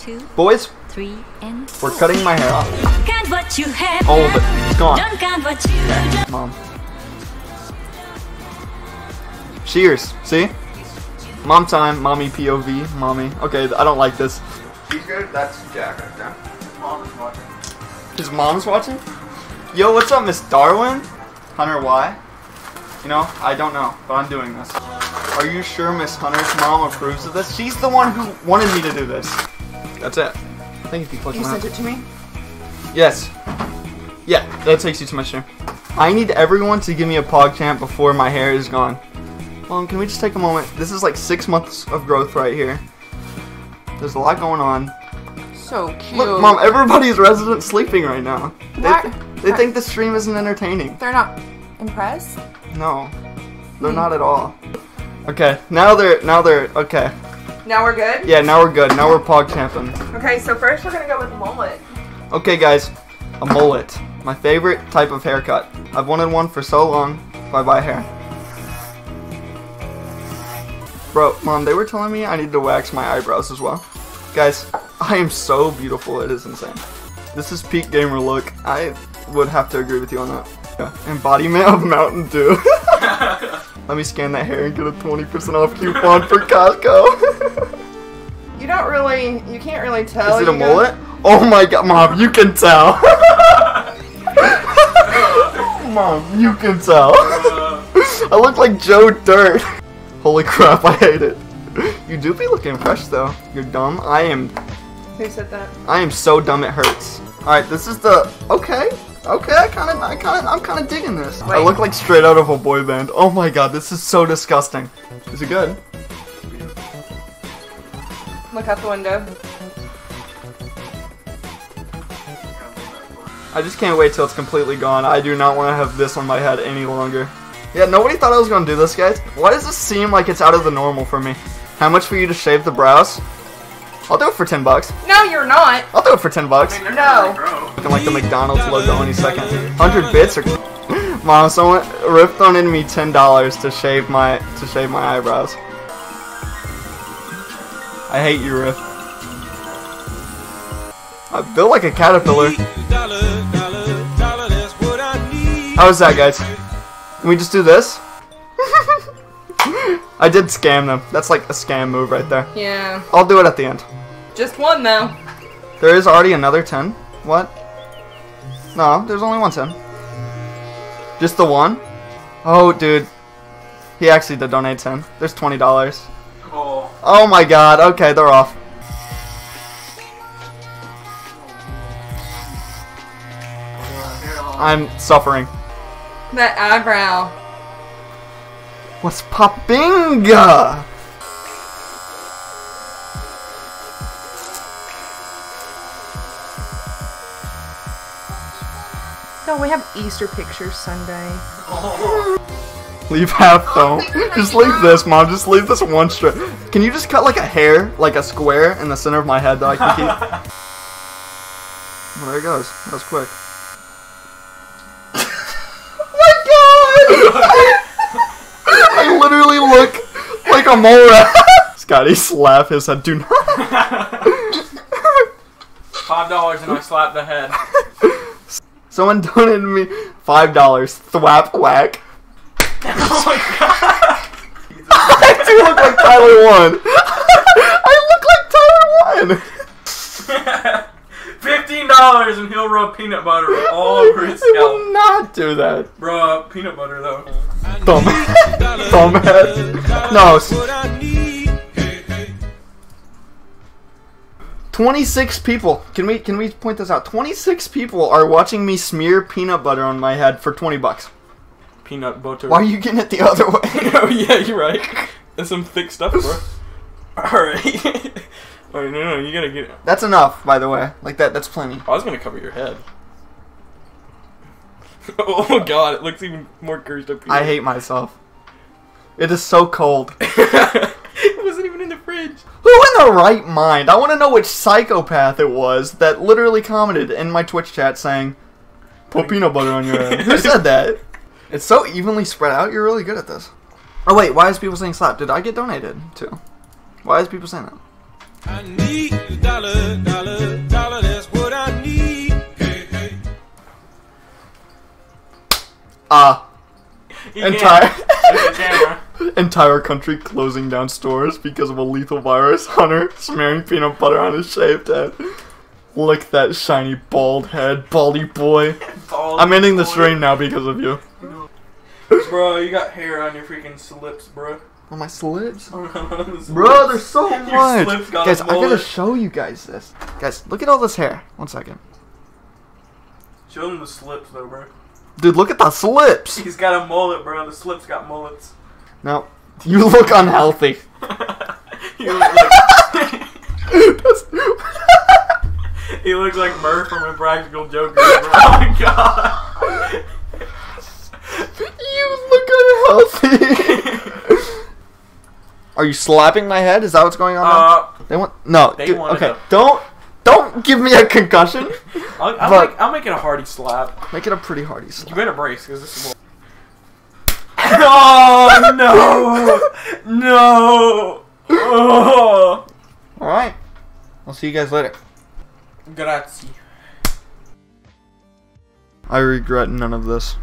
two, Boys, three, and we're cutting my hair off. Count what you have. All of it. It's gone. Don't count what you don't. Mom. Cheers. See? Mom time. Mommy POV. Mommy. Okay, I don't like this. He's good. That's Jack right there. Mom is watching. His mom's watching? Yo, what's up, Miss Darwin? Hunter, why? You know, I don't know, but I'm doing this. Are you sure Miss Hunter's mom approves of this? She's the one who wanted me to do this. That's it. I think if you click You on sent it to me? Yes. Yeah, that takes you to my stream. I need everyone to give me a pog PogChamp before my hair is gone. Mom, can we just take a moment? This is like six months of growth right here. There's a lot going on. So cute. Look, Mom, everybody's resident sleeping right now. They, What? they think the stream isn't entertaining. They're not impressed? No, they're hmm. not at all. Okay, now they're now they're okay. Now we're good? Yeah, now we're good. Now we're PogChamping. Okay, so first we're gonna go with mullet. Okay, guys, a mullet. My favorite type of haircut. I've wanted one for so long. Bye bye hair. Bro, mom, they were telling me I need to wax my eyebrows as well. Guys, I am so beautiful, it is insane. This is peak gamer look. I would have to agree with you on that. Yeah. Embodiment of Mountain Dew. Let me scan that hair and get a 20% off coupon for Costco. You don't really, you can't really tell. Is it a mullet? Oh my god, mom, you can tell. mom, you can tell. I look like Joe Dirt. Holy crap, I hate it. You do be looking fresh though. You're dumb. I am Who said that? I am so dumb it hurts. Alright, this is the okay. Okay, I kinda I kinda I'm kinda digging this. I look like straight out of a boy band. Oh my god, this is so disgusting. Is it good? Look out the window. I just can't wait till it's completely gone. I do not want to have this on my head any longer. Yeah, nobody thought I was going to do this, guys. Why does this seem like it's out of the normal for me? How much for you to shave the brows? I'll do it for 10 bucks. No, you're not. I'll do it for 10 bucks. No. Looking like the McDonald's logo any second. 100 bits or Mom, someone Riff donated me $10 to shave my to shave my eyebrows. I hate you, Riff. I feel like a caterpillar. How's that, guys? Can we just do this? I did scam them. That's like a scam move right there. Yeah. I'll do it at the end. Just one though. There is already another 10. What? No, there's only one 10. Just the one? Oh, dude. He actually did donate 10. There's $20. Oh. Oh my god. Okay, they're off. I'm suffering. That eyebrow. What's popping? No, we have Easter pictures Sunday. Leave half though. Just leave this, mom. Just leave this one strip. Can you just cut like a hair, like a square in the center of my head that I can keep? well, there it goes. That was quick. my god! I literally look like a mole rat. Scotty slap his head. Do not. Five dollars and I slapped the head. Someone donated me five dollars. Thwap whack. Oh my god. I do look like Tyler1. I look like Tyler one. Fifteen dollars and he'll rub peanut butter all over his I will not do that. Bro, peanut butter though. Thumb. Thumbhead. No. s- 26 people. Can we can we point this out? 26 people are watching me smear peanut butter on my head for 20 bucks. Peanut butter. Why are you getting it the other way? oh yeah, you're right. That's some thick stuff, bro. Alright. Oh no, no, you gotta get That's enough, by the way. Like that that's plenty. Oh, I was gonna cover your head. oh my god, it looks even more cursed up here. I hate myself. It is so cold. it wasn't even in the fridge. Who in the right mind? I want to know which psychopath it was that literally commented in my Twitch chat saying, "Put peanut butter on your head." Who said that? It's so evenly spread out. You're really good at this. Oh wait, why is people saying slap? Did I get donated too? Why is people saying that? I need a dollar. Dollar, dollar, dollar, that's what I need. Hey, hey. Ah, You entire can't. Look at the camera. entire country closing down stores because of a lethal virus. Hunter smearing peanut butter on his shaved head. Lick that shiny bald head, baldy boy. Bald I'm ending the stream now because of you. Bro, you got hair on your freaking slips, bro. On my slips. Bro, there's so much. Guys, I gotta show you guys this. Guys, look at all this hair. One second. Show them the slips, though, bro. Dude, look at the slips. He's got a mullet, bro. The slips got mullets. No, you look unhealthy. he, looks like, That's- he looks like Murph from Impractical Jokers, bro. Oh my god. Are you slapping my head? Is that what's going on? now? Uh, They want no. they dude, okay, to- don't don't give me a concussion. I'll, I'll, But- make, I'll make it a hearty slap. Make it a pretty hearty slap. You better brace, because this is more. oh, no! No! Oh! All right. I'll see you guys later. Grazie. I regret none of this.